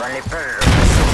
Friendly predator.